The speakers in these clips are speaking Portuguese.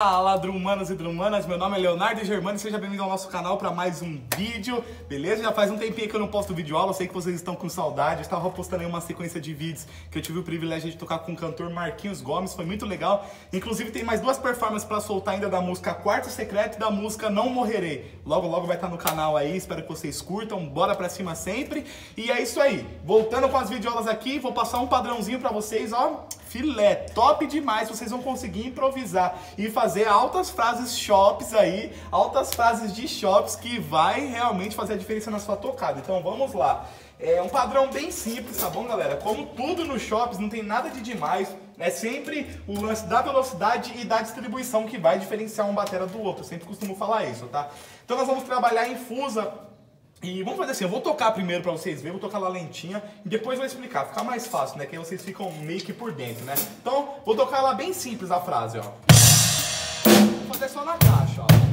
Fala, drumanos e drumanas, meu nome é Leonardo Germano e seja bem-vindo ao nosso canal para mais um vídeo, beleza? Já faz um tempinho que eu não posto vídeo aula, sei que vocês estão com saudade, eu estava postando aí uma sequência de vídeos que eu tive o privilégio de tocar com o cantor Marquinhos Gomes, foi muito legal, inclusive tem mais duas performances para soltar ainda da música Quarto Secreto e da música Não Morrerei, logo logo vai estar no canal aí, espero que vocês curtam, bora pra cima sempre, e é isso aí, voltando com as videoaulas aqui, vou passar um padrãozinho para vocês, ó, filé, top demais, vocês vão conseguir improvisar e fazer altas frases shops aí, altas frases de shops que vai realmente fazer a diferença na sua tocada. Então vamos lá. É um padrão bem simples, tá bom, galera? Como tudo nos shops, não tem nada de demais. É sempre o lance da velocidade e da distribuição que vai diferenciar um batera do outro. Eu sempre costumo falar isso, tá? Então nós vamos trabalhar em fusa e vamos fazer assim, eu vou tocar primeiro pra vocês verem, vou tocar lá lentinha e depois vou explicar, fica mais fácil, né? Que aí vocês ficam meio que por dentro, né? Então, vou tocar lá bem simples a frase, ó. Fazer só na caixa, ó.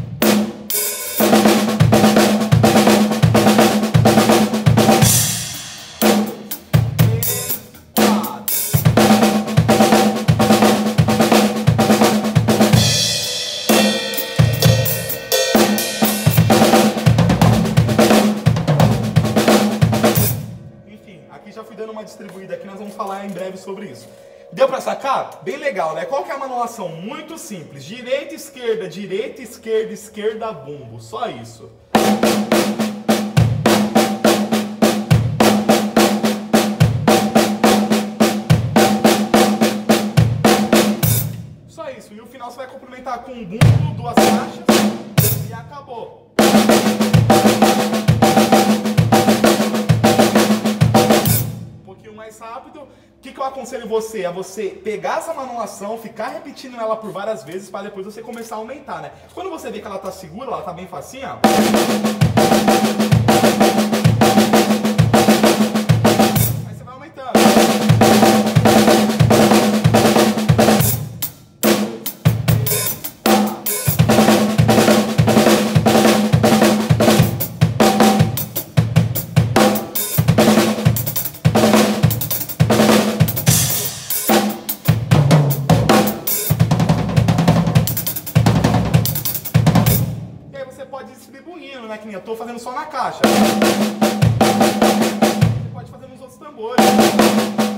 distribuída aqui, nós vamos falar em breve sobre isso. Deu para sacar? Bem legal, né? Qual que é a manulação? Muito simples. Direita, esquerda, direita, esquerda, esquerda, bumbo. Só isso. Só isso. E o final você vai complementar com um bumbo, duas caixas e acabou. mais rápido. Que, que eu aconselho você? A você pegar essa manulação, ficar repetindo ela por várias vezes para depois você começar a aumentar, né? Quando você vê que ela tá segura, ela tá bem facinha, tambores.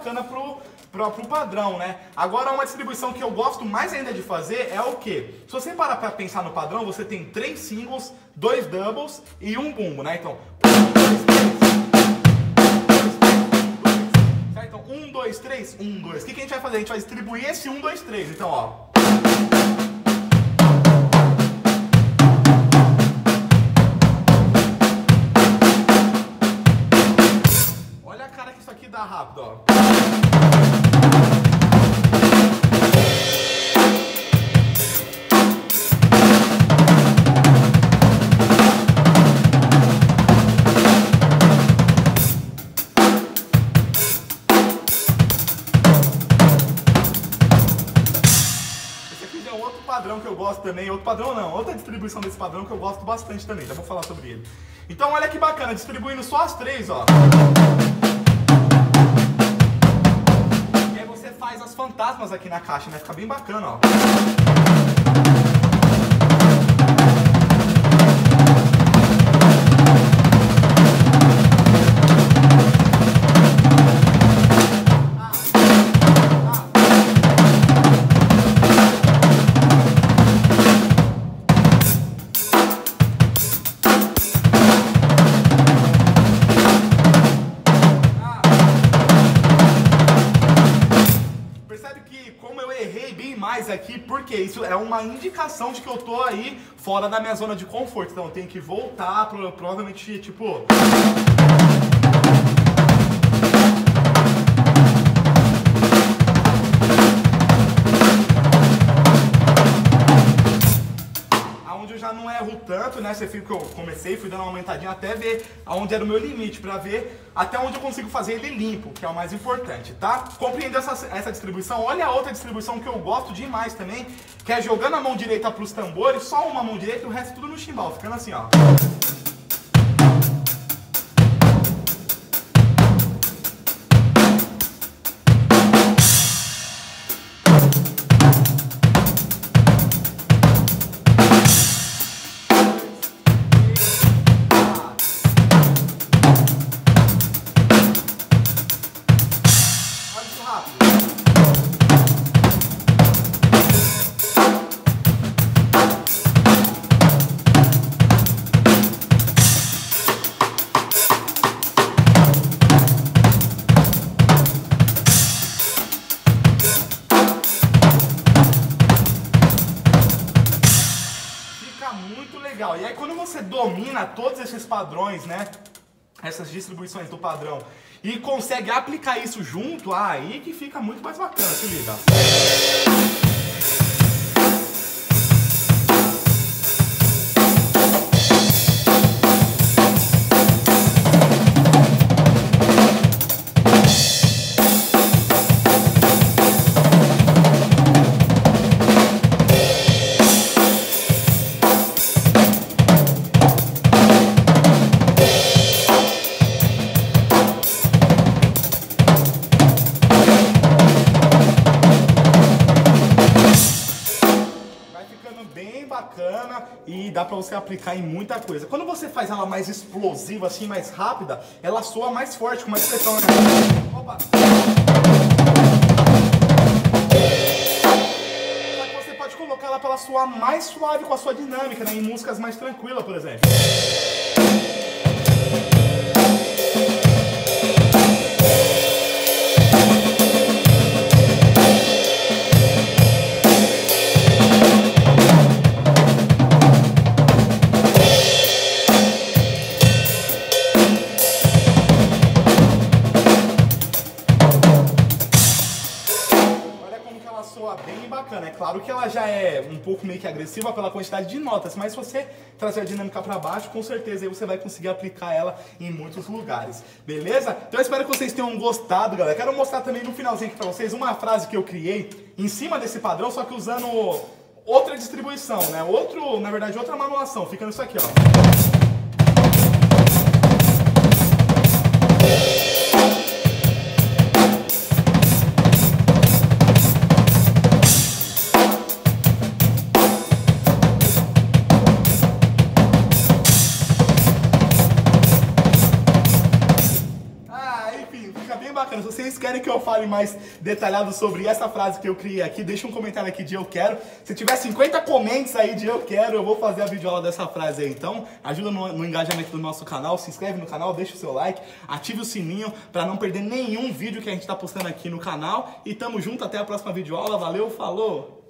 Bacana pro, pro, pro padrão, né? Agora, uma distribuição que eu gosto mais ainda de fazer é o que? Se você parar pra pensar no padrão, você tem três singles, dois doubles e um bumbo, né? Então, um. Então, um, dois, três, um, dois. O que, que a gente vai fazer? A gente vai distribuir esse um, dois, três. Então, ó. rápido, ó. Outro padrão que eu gosto também, outro padrão não, outra distribuição desse padrão que eu gosto bastante também, já vou falar sobre ele. Então olha que bacana, distribuindo só as três, ó. Fantasmas aqui na caixa, né? Fica bem bacana, ó. Isso é uma indicação de que eu tô aí fora da minha zona de conforto. Então eu tenho que voltar, provavelmente, tipo... tanto, né? Você viu que eu comecei, fui dando uma aumentadinha até ver aonde era o meu limite, pra ver até onde eu consigo fazer ele limpo, que é o mais importante, tá? Compreendendo essa, essa distribuição, olha a outra distribuição que eu gosto demais também, que é jogando a mão direita pros tambores, só uma mão direita e o resto tudo no chimbal, ficando assim, ó. Esses padrões, né? Essas distribuições do padrão e consegue aplicar isso junto, aí que fica muito mais bacana, se liga. Bacana e dá pra você aplicar em muita coisa. Quando você faz ela mais explosiva, assim, mais rápida, ela soa mais forte, com mais pressão, né? Opa! Você pode colocar ela pra ela soar mais suave com a sua dinâmica, né? Em músicas mais tranquilas, por exemplo. Ela soa bem bacana. É claro que ela já é um pouco meio que agressiva pela quantidade de notas, mas se você trazer a dinâmica para baixo, com certeza aí você vai conseguir aplicar ela em muitos lugares. Beleza? Então eu espero que vocês tenham gostado, galera. Quero mostrar também no finalzinho aqui para vocês uma frase que eu criei em cima desse padrão, só que usando outra distribuição, né? Outro, na verdade, outra manulação. Fica nisso aqui, ó. Querem que eu fale mais detalhado sobre essa frase que eu criei aqui, deixa um comentário aqui de eu quero. Se tiver 50 comentários aí de eu quero, eu vou fazer a videoaula dessa frase aí. Então, ajuda no, no engajamento do nosso canal, se inscreve no canal, deixa o seu like, ative o sininho pra não perder nenhum vídeo que a gente tá postando aqui no canal. E tamo junto, até a próxima videoaula. Valeu, falou!